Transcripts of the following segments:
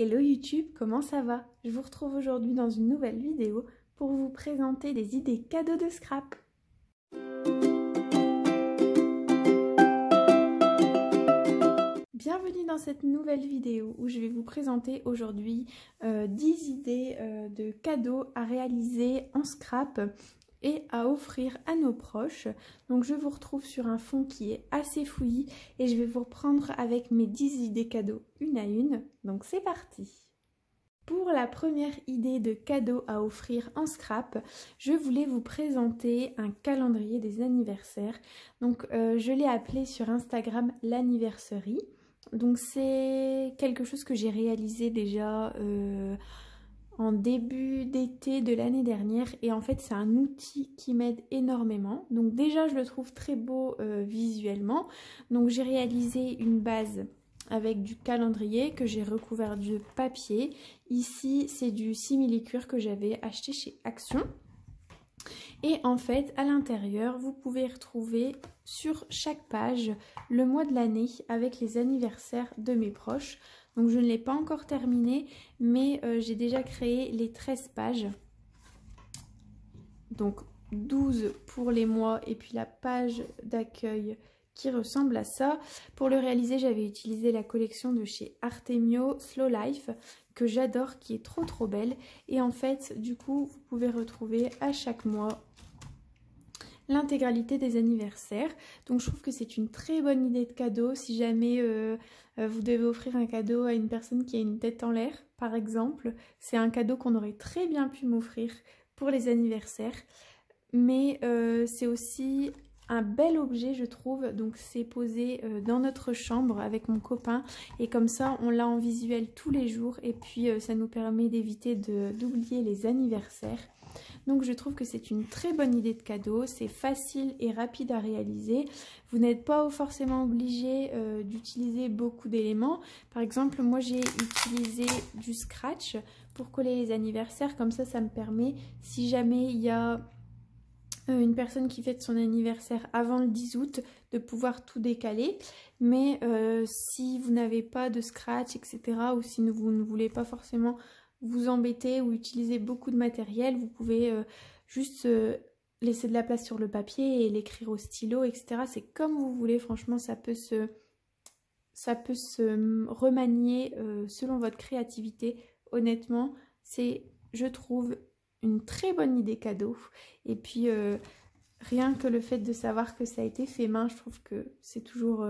Hello YouTube, comment ça va? Je vous retrouve aujourd'hui dans une nouvelle vidéo pour vous présenter des idées cadeaux de scrap. Bienvenue dans cette nouvelle vidéo où je vais vous présenter aujourd'hui 10 euh, idées euh, de cadeaux à réaliser en scrap et à offrir à nos proches. Donc je vous retrouve sur un fond qui est assez fouillis et je vais vous reprendre avec mes 10 idées cadeaux une à une. Donc c'est parti pour la première idée de cadeau à offrir en scrap, je voulais vous présenter un calendrier des anniversaires. Donc euh, je l'ai appelé sur Instagram l'anniverserie. Donc c'est quelque chose que j'ai réalisé déjà euh, en début d'été de l'année dernière. Et en fait c'est un outil qui m'aide énormément. Donc déjà je le trouve très beau euh, visuellement. Donc j'ai réalisé une base avec du calendrier que j'ai recouvert de papier. Ici c'est du simili-cuir que j'avais acheté chez Action. Et en fait à l'intérieur vous pouvez retrouver sur chaque page le mois de l'année avec les anniversaires de mes proches donc je ne l'ai pas encore terminé, mais euh, j'ai déjà créé les 13 pages. Donc 12 pour les mois et puis la page d'accueil qui ressemble à ça. Pour le réaliser, j'avais utilisé la collection de chez Artemio Slow Life que j'adore, qui est trop trop belle. Et en fait, du coup, vous pouvez retrouver à chaque mois l'intégralité des anniversaires. Donc je trouve que c'est une très bonne idée de cadeau si jamais euh, euh, vous devez offrir un cadeau à une personne qui a une tête en l'air, par exemple. C'est un cadeau qu'on aurait très bien pu m'offrir pour les anniversaires. Mais euh, c'est aussi un bel objet je trouve donc c'est posé dans notre chambre avec mon copain et comme ça on l'a en visuel tous les jours et puis ça nous permet d'éviter d'oublier les anniversaires donc je trouve que c'est une très bonne idée de cadeau, c'est facile et rapide à réaliser. Vous n'êtes pas forcément obligé euh, d'utiliser beaucoup d'éléments. Par exemple, moi j'ai utilisé du scratch pour coller les anniversaires. Comme ça, ça me permet, si jamais il y a euh, une personne qui fête son anniversaire avant le 10 août, de pouvoir tout décaler. Mais euh, si vous n'avez pas de scratch, etc., ou si vous ne voulez pas forcément vous embêtez ou utilisez beaucoup de matériel, vous pouvez euh, juste euh, laisser de la place sur le papier et l'écrire au stylo, etc. C'est comme vous voulez, franchement, ça peut se, ça peut se remanier euh, selon votre créativité. Honnêtement, c'est, je trouve, une très bonne idée cadeau. Et puis, rien que le fait de savoir que ça a été fait main, je trouve que c'est toujours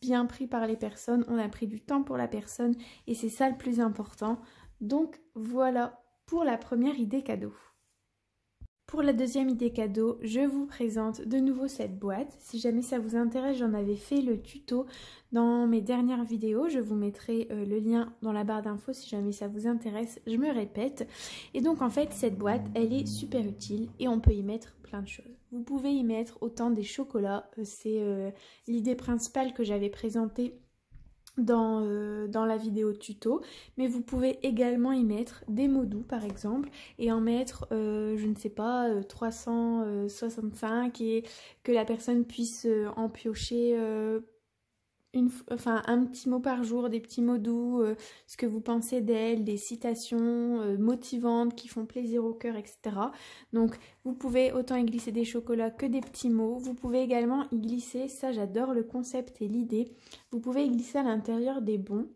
bien pris par les personnes. On a pris du temps pour la personne et c'est ça le plus important. Donc voilà pour la première idée cadeau. Pour la deuxième idée cadeau, je vous présente de nouveau cette boîte. Si jamais ça vous intéresse, j'en avais fait le tuto dans mes dernières vidéos. Je vous mettrai euh, le lien dans la barre d'infos si jamais ça vous intéresse. Je me répète. Et donc en fait, cette boîte, elle est super utile et on peut y mettre plein de choses. Vous pouvez y mettre autant des chocolats. Euh, c'est euh, l'idée principale que j'avais présentée dans, euh, dans, la vidéo tuto mais vous pouvez également y mettre des mots doux par exemple et en mettre euh, je ne sais pas 365 euh, et que la personne puisse en piocher enfin, un petit mot par jour, des petits mots doux, euh, ce que vous pensez d'elle, des citations euh, motivantes qui font plaisir au cœur, etc. Donc vous pouvez autant y glisser des chocolats que des petits mots. Vous pouvez également y glisser, ça j'adore le concept et l'idée, vous pouvez y glisser à l'intérieur des bons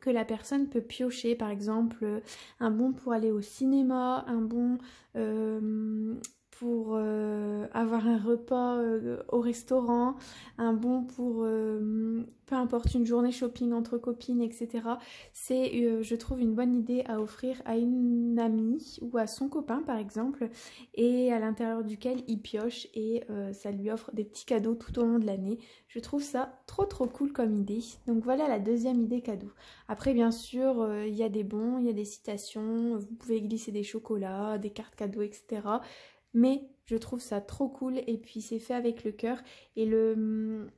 que la personne peut piocher, par exemple un bon pour aller au cinéma, un bon euh, pour euh, avoir un repas euh, au restaurant, un bon pour euh, peu importe une journée shopping entre copines, etc. C'est, je trouve, une bonne idée à offrir à une amie ou à son copain par exemple, et à l'intérieur duquel il pioche et ça lui offre des petits cadeaux tout au long de l'année. Je trouve ça trop trop cool comme idée. Donc voilà la deuxième idée cadeau. Après bien sûr, il y a des bons, il y a des citations, vous pouvez glisser des chocolats, des cartes cadeaux, etc mais je trouve ça trop cool et puis c'est fait avec le cœur et le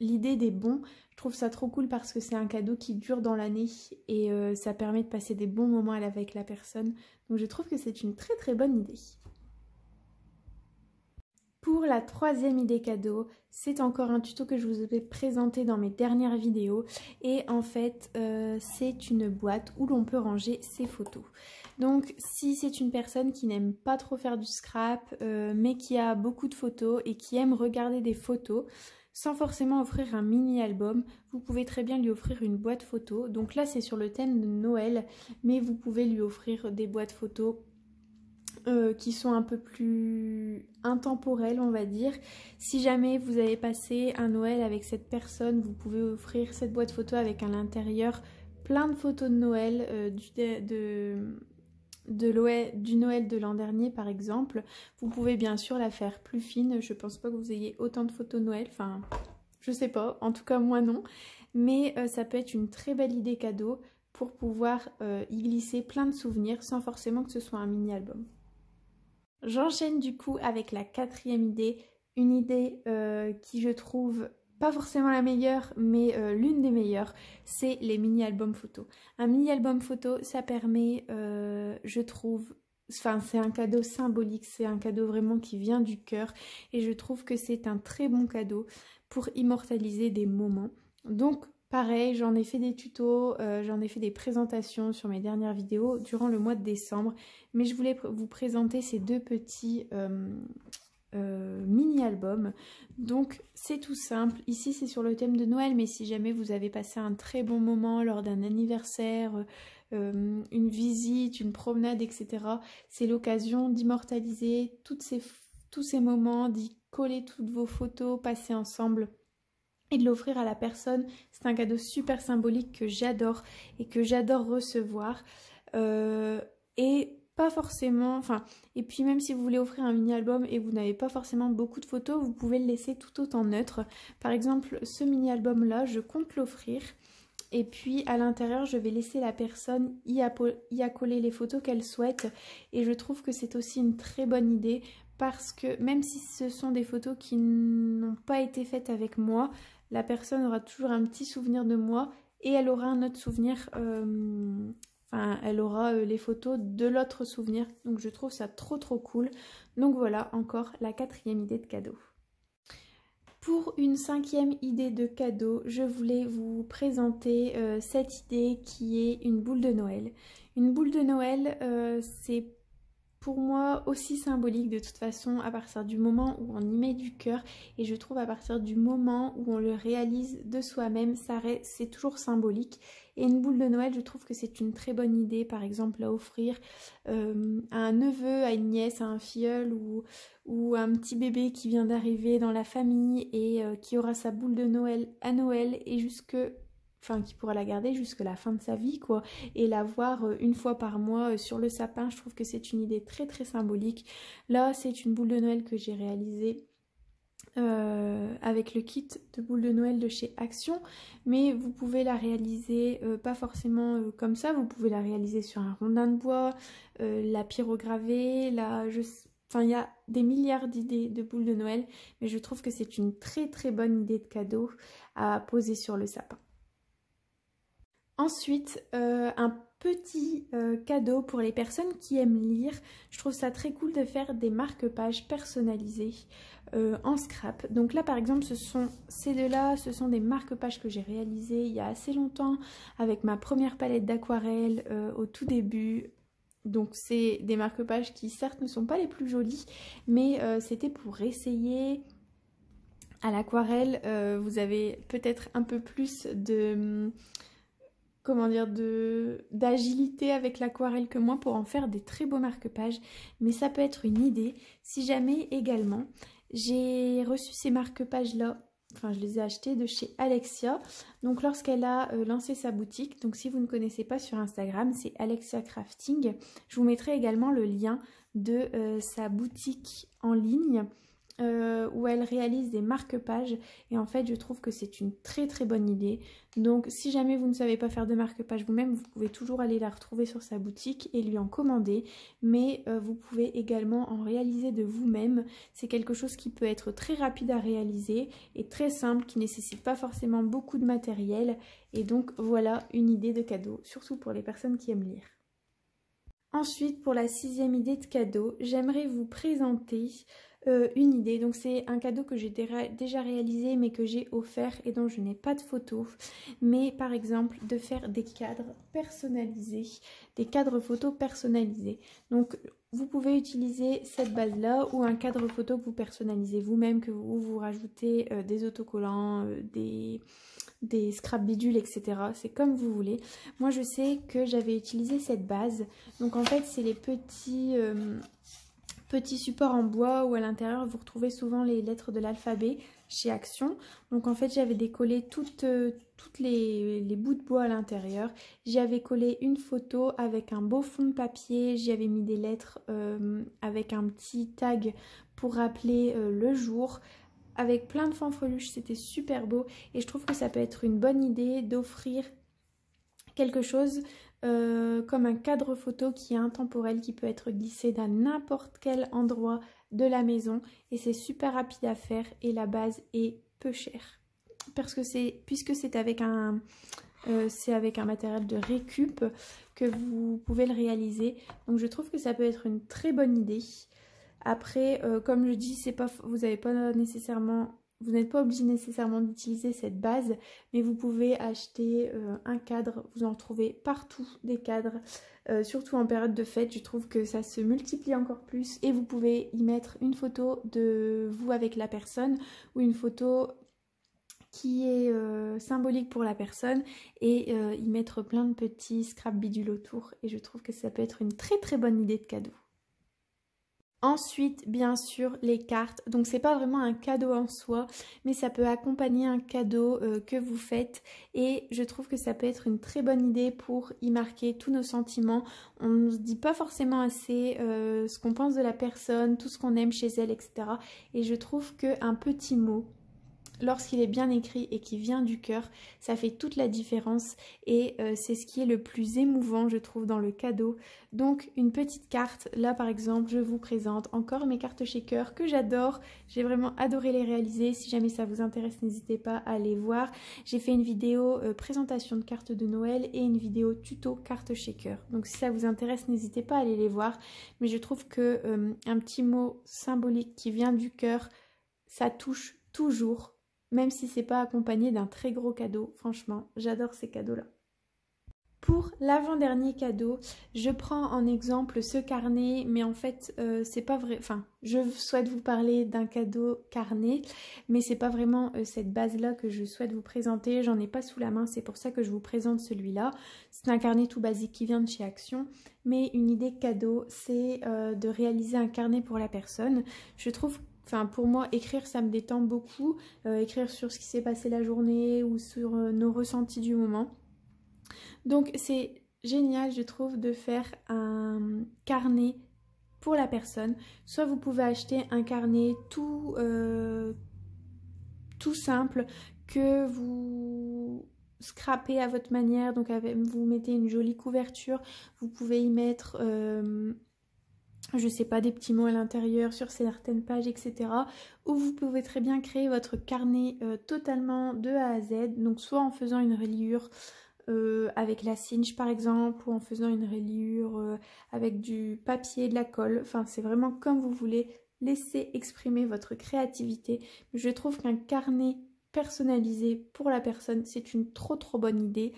l'idée des bons je trouve ça trop cool parce que c'est un cadeau qui dure dans l'année et euh, ça permet de passer des bons moments avec la personne donc je trouve que c'est une très très bonne idée Pour la troisième idée cadeau, c'est encore un tuto que je vous ai présenté dans mes dernières vidéos et en fait euh, c'est une boîte où l'on peut ranger ses photos. Donc si c'est une personne qui n'aime pas trop faire du scrap euh, mais qui a beaucoup de photos et qui aime regarder des photos, sans forcément offrir un mini album, vous pouvez très bien lui offrir une boîte photo. Donc là c'est sur le thème de Noël, mais vous pouvez lui offrir des boîtes photos euh, qui sont un peu plus intemporelles, on va dire. Si jamais vous avez passé un Noël avec cette personne, vous pouvez offrir cette boîte photo avec à l'intérieur plein de photos de Noël euh, de, du Noël de l'an dernier par exemple. Vous pouvez bien sûr la faire plus fine. Je pense pas que vous ayez autant de photos de Noël. Enfin, je sais pas. En tout cas, moi non. Mais euh, ça peut être une très belle idée cadeau pour pouvoir y glisser plein de souvenirs sans forcément que ce soit un mini-album. J'enchaîne du coup avec la quatrième idée, une idée euh, qui je trouve pas forcément la meilleure, mais euh, l'une des meilleures, c'est les mini-albums photos. Un mini-album photo, ça permet, euh, je trouve, enfin c'est un cadeau symbolique, c'est un cadeau vraiment qui vient du cœur, et je trouve que c'est un très bon cadeau pour immortaliser des moments. Donc Pareil, j'en ai fait des tutos, euh, j'en ai fait des présentations sur mes dernières vidéos durant le mois de décembre, mais je voulais vous présenter ces deux petits euh, mini-albums. Donc c'est tout simple, ici c'est sur le thème de Noël, mais si jamais vous avez passé un très bon moment lors d'un anniversaire, une visite, une promenade, etc., c'est l'occasion d'immortaliser tous ces moments, d'y coller toutes vos photos, passer ensemble et de l'offrir à la personne. C'est un cadeau super symbolique que j'adore et que j'adore recevoir. Euh, et pas forcément, enfin, et puis même si vous voulez offrir un mini-album et vous n'avez pas forcément beaucoup de photos, vous pouvez le laisser tout autant neutre. Par exemple, ce mini-album là, je compte l'offrir. Et puis à l'intérieur, je vais laisser la personne y, y accoler les photos qu'elle souhaite. Et je trouve que c'est aussi une très bonne idée parce que même si ce sont des photos qui n'ont pas été faites avec moi, la personne aura toujours un petit souvenir de moi et elle aura un autre souvenir, euh, elle aura euh, les photos de l'autre souvenir. Donc je trouve ça trop trop cool. Donc voilà encore la quatrième idée de cadeau. Pour une cinquième idée de cadeau, je voulais vous présenter euh, cette idée qui est une boule de Noël. Une boule de Noël, c'est pour moi aussi symbolique de toute façon à partir du moment où on y met du cœur et je trouve à partir du moment où on le réalise de soi-même, c'est toujours symbolique. Et une boule de Noël, je trouve que c'est une très bonne idée par exemple à offrir euh, à un neveu, à une nièce, à un filleul ou, ou un petit bébé qui vient d'arriver dans la famille et euh, qui aura sa boule de Noël à Noël et jusque enfin qui pourra la garder jusqu'à la fin de sa vie quoi. Et la voir euh, une fois par mois euh, sur le sapin je trouve que c'est une idée très très symbolique. Là c'est une boule de Noël que j'ai réalisée euh, avec le kit de boule de Noël de chez Action. Mais vous pouvez la réaliser pas forcément comme ça. Vous pouvez la réaliser sur un rondin de bois la pyrogravée la je Enfin, il y a des milliards d'idées de boules de Noël, mais je trouve que c'est une très très bonne idée de cadeau à poser sur le sapin. Ensuite, euh, un petit euh, cadeau pour les personnes qui aiment lire. Je trouve ça très cool de faire des marque-pages personnalisés euh, en scrap. Donc là, par exemple, ce sont ces deux-là, ce sont des marque-pages que j'ai réalisés il y a assez longtemps avec ma première palette d'aquarelle au tout début. Donc c'est des marque-pages qui certes ne sont pas les plus jolies, mais c'était pour essayer à l'aquarelle. vous avez peut-être un peu plus de comment dire, de d'agilité avec l'aquarelle que moi pour en faire des très beaux marque-pages. Mais ça peut être une idée. Si jamais également, j'ai reçu ces marque-pages là enfin je les ai achetés de chez Alexia. Donc lorsqu'elle a euh, lancé sa boutique, donc si vous ne connaissez pas sur Instagram, c'est Alexia Crafting. Je vous mettrai également le lien de euh, sa boutique en ligne. Euh, où elle réalise des marque-pages et en fait je trouve que c'est une très très bonne idée. Donc si jamais vous ne savez pas faire de marque-page vous-même, vous pouvez toujours aller la retrouver sur sa boutique et lui en commander, mais euh, vous pouvez également en réaliser de vous-même. C'est quelque chose qui peut être très rapide à réaliser et très simple, qui nécessite pas forcément beaucoup de matériel et donc voilà une idée de cadeau, surtout pour les personnes qui aiment lire. Ensuite, pour la sixième idée de cadeau, j'aimerais vous présenter euh, une idée. Donc c'est un cadeau que j'ai déjà réalisé mais que j'ai offert et dont je n'ai pas de photo. Mais par exemple de faire des cadres personnalisés, des cadres photos personnalisés. Donc vous pouvez utiliser cette base là ou un cadre photo que vous personnalisez vous-même, que vous, rajoutez euh, des autocollants, euh, des des scrap bidules, etc. C'est comme vous voulez. Moi, je sais que j'avais utilisé cette base. Donc, en fait, c'est les petits, petit support en bois où à l'intérieur vous retrouvez souvent les lettres de l'alphabet chez Action. Donc en fait j'avais décollé toutes, euh, les, bouts de bois à l'intérieur. J'y avais collé une photo avec un beau fond de papier. J'y avais mis des lettres euh, avec un petit tag pour rappeler euh, le jour. Avec plein de fanfreluches, c'était super beau. Et je trouve que ça peut être une bonne idée d'offrir quelque chose euh, comme un cadre photo qui est intemporel, qui peut être glissé dans n'importe quel endroit de la maison et c'est super rapide à faire et la base est peu chère. Parce que c'est, puisque c'est avec un, euh, c'est avec un matériel de récup que vous pouvez le réaliser. Donc je trouve que ça peut être une très bonne idée. Après, euh, comme je dis, c'est pas, vous n'avez pas nécessairement vous n'êtes pas obligé nécessairement d'utiliser cette base, mais vous pouvez acheter euh, un cadre, vous en trouvez partout des cadres, euh, surtout en période de fête, je trouve que ça se multiplie encore plus et vous pouvez y mettre une photo de vous avec la personne ou une photo qui est euh, symbolique pour la personne et y mettre plein de petits scrap bidules autour. Et je trouve que ça peut être une très très bonne idée de cadeau. Ensuite, bien sûr, les cartes. Donc, c'est pas vraiment un cadeau en soi, mais ça peut accompagner un cadeau euh, que vous faites. Et je trouve que ça peut être une très bonne idée pour y marquer tous nos sentiments. On ne se dit pas forcément assez euh, ce qu'on pense de la personne, tout ce qu'on aime chez elle, etc. Et je trouve qu'un petit mot, lorsqu'il est bien écrit et qui vient du cœur, ça fait toute la différence et euh, c'est ce qui est le plus émouvant, je trouve, dans le cadeau. Donc, une petite carte, là par exemple, je vous présente encore mes cartes chez que j'adore. J'ai vraiment adoré les réaliser. Si jamais ça vous intéresse, n'hésitez pas à aller voir. J'ai fait une vidéo euh, présentation de cartes de Noël et une vidéo tuto cartes chez. Donc, si ça vous intéresse, n'hésitez pas à aller les voir. Mais je trouve que euh, un petit mot symbolique qui vient du cœur, ça touche toujours même si c'est pas accompagné d'un très gros cadeau. Franchement, j'adore ces cadeaux-là. Pour l'avant-dernier cadeau, je prends en exemple ce carnet, mais en fait, euh, c'est pas vrai. Enfin, je souhaite vous parler d'un cadeau carnet, mais c'est pas vraiment euh, cette base-là que je souhaite vous présenter. J'en ai pas sous la main, c'est pour ça que je vous présente celui-là. C'est un carnet tout basique qui vient de chez Action, mais une idée cadeau, c'est euh, de réaliser un carnet pour la personne. Je trouve Pour moi, écrire, ça me détend beaucoup. Euh, écrire sur ce qui s'est passé la journée ou sur euh, nos ressentis du moment. Donc, c'est génial, je trouve, de faire un carnet pour la personne. Soit vous pouvez acheter un carnet tout, euh, tout simple que vous scrapez à votre manière. Donc, vous mettez une jolie couverture. Vous pouvez y mettre je sais pas, des petits mots à l'intérieur sur certaines pages, etc. Ou vous pouvez très bien créer votre carnet euh, totalement de A à Z, donc soit en faisant une reliure euh, avec la cinch par exemple, ou en faisant une reliure euh, avec du papier, de la colle, enfin c'est vraiment comme vous voulez, laissez exprimer votre créativité. Je trouve qu'un carnet personnalisé pour la personne, c'est une trop trop bonne idée.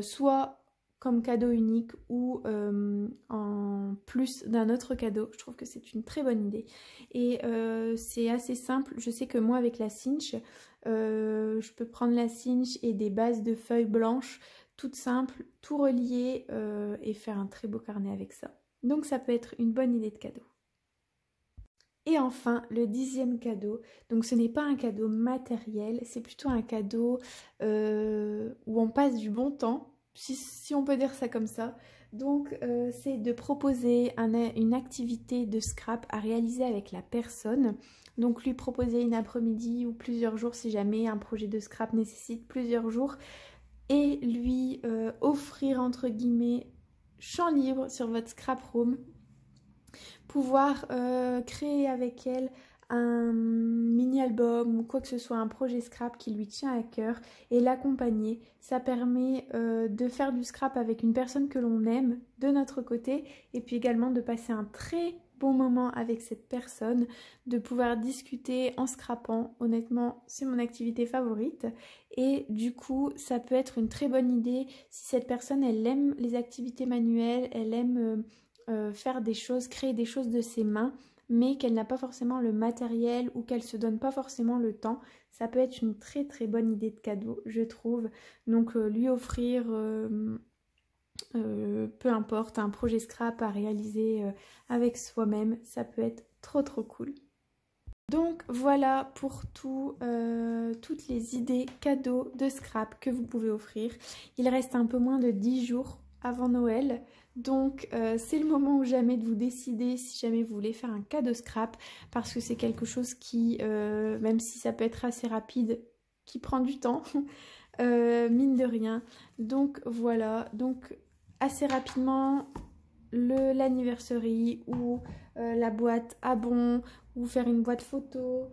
soit comme cadeau unique ou euh, en plus d'un autre cadeau. Je trouve que c'est une très bonne idée. Et euh, c'est assez simple. Je sais que moi avec la cinch, euh, je peux prendre la cinch et des bases de feuilles blanches, toutes simples, tout relié et faire un très beau carnet avec ça. Donc ça peut être une bonne idée de cadeau. Et enfin, le dixième cadeau. Donc ce n'est pas un cadeau matériel, c'est plutôt un cadeau où on passe du bon temps si, on peut dire ça comme ça. Donc euh, c'est de proposer une activité de scrap à réaliser avec la personne. Donc lui proposer une après-midi ou plusieurs jours si jamais un projet de scrap nécessite plusieurs jours. Et lui euh, offrir entre guillemets champ libre sur votre scrap room. Pouvoir euh, créer avec elle un mini-album ou quoi que ce soit, un projet scrap qui lui tient à cœur et l'accompagner. Ça permet euh, de faire du scrap avec une personne que l'on aime de notre côté et puis également de passer un très bon moment avec cette personne, de pouvoir discuter en scrapant. Honnêtement, c'est mon activité favorite. Et du coup, ça peut être une très bonne idée si cette personne, elle aime les activités manuelles, elle aime euh, euh, faire des choses, créer des choses de ses mains mais qu'elle n'a pas forcément le matériel ou qu'elle se donne pas forcément le temps, ça peut être une très très bonne idée de cadeau, je trouve. Donc euh, lui offrir, euh, euh, peu importe, un projet scrap à réaliser avec soi-même, ça peut être trop trop cool. Donc voilà pour tout, toutes les idées cadeaux de scrap que vous pouvez offrir. Il reste un peu moins de 10 jours avant Noël. Donc euh, c'est le moment ou jamais de vous décider si jamais vous voulez faire un cadeau scrap parce que c'est quelque chose qui, euh, même si ça peut être assez rapide, qui prend du temps, euh, mine de rien. Donc voilà, donc assez rapidement l'anniversary ou la boîte à bon ou faire une boîte photo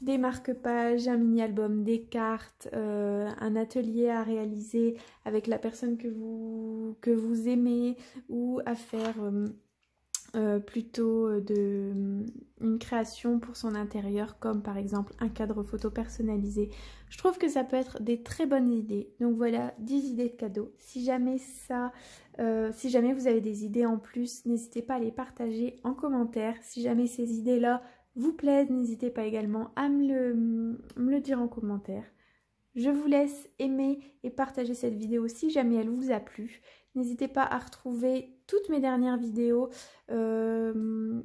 des marque-pages, un mini-album, des cartes, euh, un atelier à réaliser avec la personne que vous, que vous aimez ou à faire euh, euh, plutôt de, une création pour son intérieur comme par exemple un cadre photo personnalisé. Je trouve que ça peut être des très bonnes idées. Donc voilà, 10 idées de cadeaux. Si jamais ça, si jamais vous avez des idées en plus, n'hésitez pas à les partager en commentaire. Si jamais ces idées-là vous plaisent, n'hésitez pas également à me le, dire en commentaire. Je vous laisse aimer et partager cette vidéo si jamais elle vous a plu. N'hésitez pas à retrouver toutes mes dernières vidéos euh,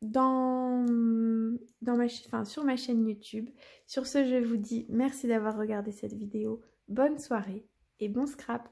dans, sur ma chaîne YouTube. Sur ce, je vous dis merci d'avoir regardé cette vidéo. Bonne soirée et bon scrap